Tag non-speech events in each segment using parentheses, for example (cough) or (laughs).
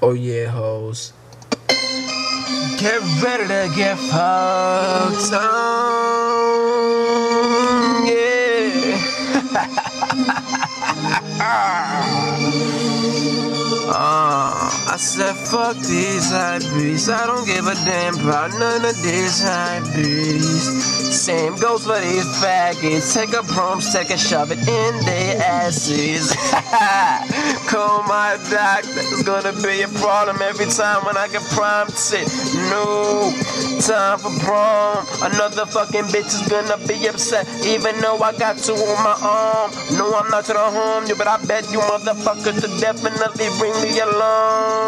Oh yeah, hoes. Get ready to get fucked on. Yeah. (laughs) said fuck these hype beats. I don't give a damn about none of these hype beats. Same goes for these faggots. Take a broomstick and shove it in their asses. (laughs) Call my doctor. It's gonna be a problem every time when I get prompt it. No time for prom. Another fucking bitch is gonna be upset. Even though I got two on my arm. No, I'm not the home you, but I bet you motherfuckers to definitely bring me along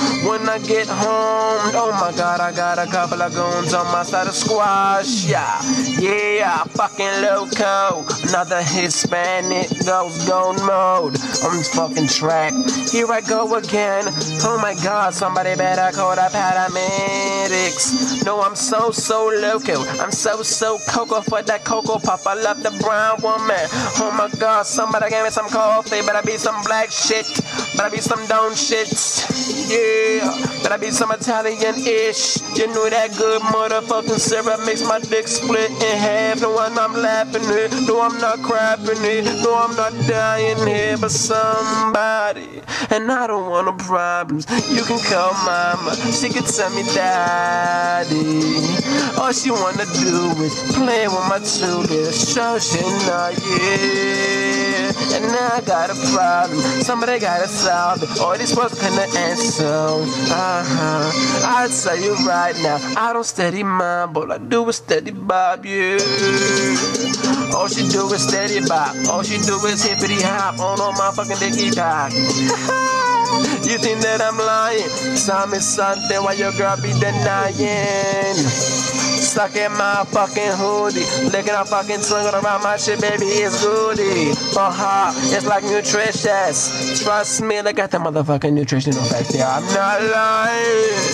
when I get home. Oh my god, I got a couple of goons on my side of squash. Yeah, yeah, fucking loco. Another Hispanic goes gone mode this fucking track. Here I go again. Oh my god, somebody better call the paramedics. No, I'm so, so loco. I'm so, so cocoa for that cocoa pop. I love the brown woman. Oh my god, somebody give me some coffee. Better be some black shit. Better be some down shits. Yeah. That I be some Italian-ish. You know that good motherfucking syrup makes my dick split in half. No, I'm not laughing it. No, I'm not crapping it. No, I'm not dying here, but somebody. And I don't want no problems. You can call mama. She can tell me daddy. All she wanna do is play with my two little show shit, nah, yeah. I got a problem. Somebody gotta solve it. All these folks couldn't answer. Uh-huh. I'll tell you right now, I don't steady mind, but I do is steady bob, yeah. All she do is steady bob. All she do is hippity hop on all my fucking dicky talk. (laughs) you think that I'm lying? Tell me something while your girl be denying. Stuck in my fucking hoodie. Licking a fucking tongue around my shit, baby, it's goody. For her, it's like nutritious. Trust me, look at the motherfucking nutritional facts there. I'm not lying.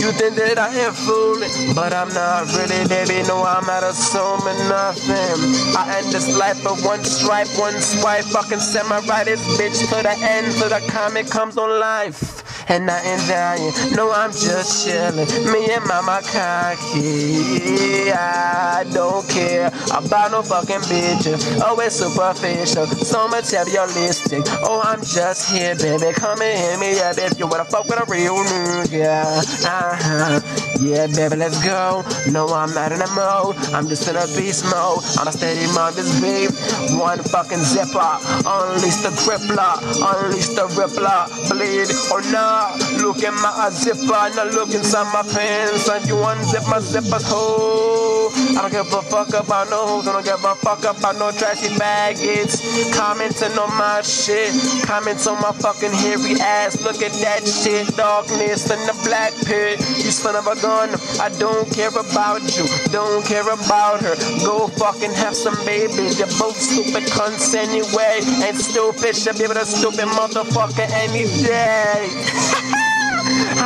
You think that I am fooling, but I'm not really, baby. No, I'm not assuming nothing. I end this life of one stripe, one swipe. Fucking samurai this bitch to the end, till the comic comes on life and I ain't dying. No, I'm just chilling. Me and Mama cocky. I don't care about no fucking bitches. Oh, it's superficial. So materialistic. Oh, I'm just here, baby. Come and hit me up if you wanna fuck with a real nigga. Uh-huh. Yeah, baby, let's go. No, I'm not in a mode. I'm just in a beast mode. I'm a steady this beef. One fucking zipper. Unleash the crippler. Unleash the rippler. Bleed or not. Look at my zipper. Now look inside my pants. And you unzip my zippers. Oh, I don't give a fuck about no hoes. I don't give a fuck about no trashy faggots. Commenting on my shit. Comments on my fucking hairy ass. Look at that shit. Darkness in the black pit. You son of a gun. I don't care about you. Don't care about her. Go fucking have some babies. You're both stupid cunts anyway. And stupid should be with a stupid motherfucker any day. (laughs)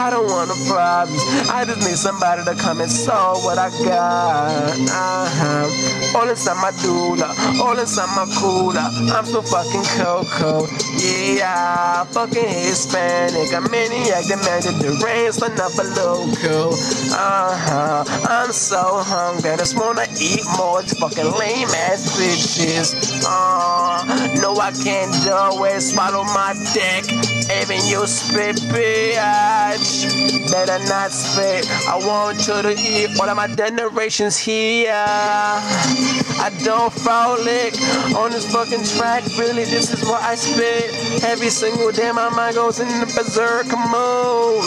I don't want no problems. I just need somebody to come and solve what I got. Uh-huh. All inside my doula, all inside my cooler. I'm so fucking cocoa. Yeah, fucking Hispanic. I'm maniac, demanded the rain, son of a loco. Uh-huh. I'm so hungry. I just wanna eat more. These fucking lame ass bitches. Uh, no, I can't do always swallow my dick. Even you spit, bitch. Better not. I want you to eat all of my generations here. I don't frolic on this fucking track. Really, this is what I spit. Every single day, my mind goes in the berserk mode.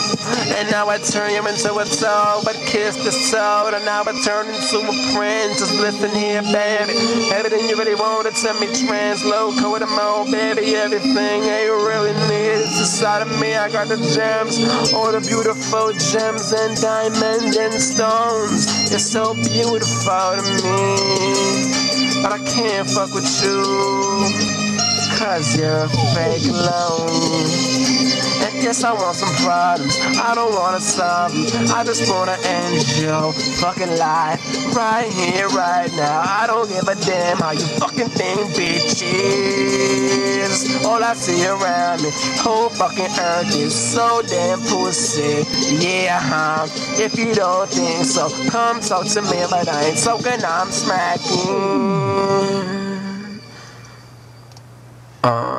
And now I turn you into a soul, but kiss the soul. And now I turn into a friend. Just listen here, baby. Everything you really want to tell me, trans, loco, with a mode, baby. Everything you really need is inside of me. I got the gems, all the beautiful gems and diamonds and stones. You're so beautiful to me. But I can't fuck with you. Cause you're a fake loan. And yes, I want some problems. I don't wanna solve them. I just wanna end your fucking life right here, right now. I don't give a damn how you fucking think, bitches. All I see around me, whole fucking earth is so damn pussy. Yeah, huh? If you don't think so, come talk to me, but I ain't talking, I'm smacking. Uh.